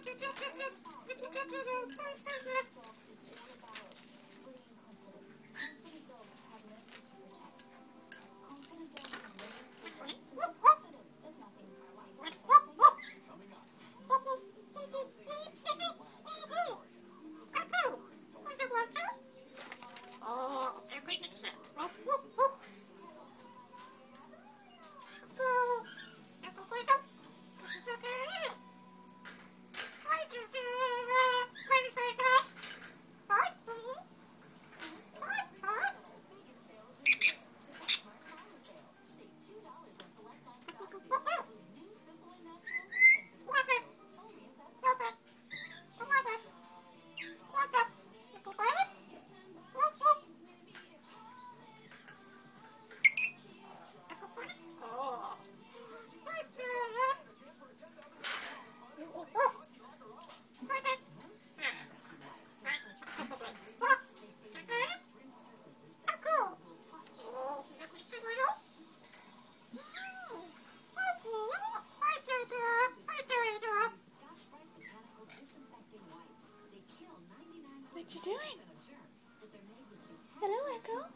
kijk, kijk, kijk, kijk, kijk, kijk, What you doing? Hello, Echo.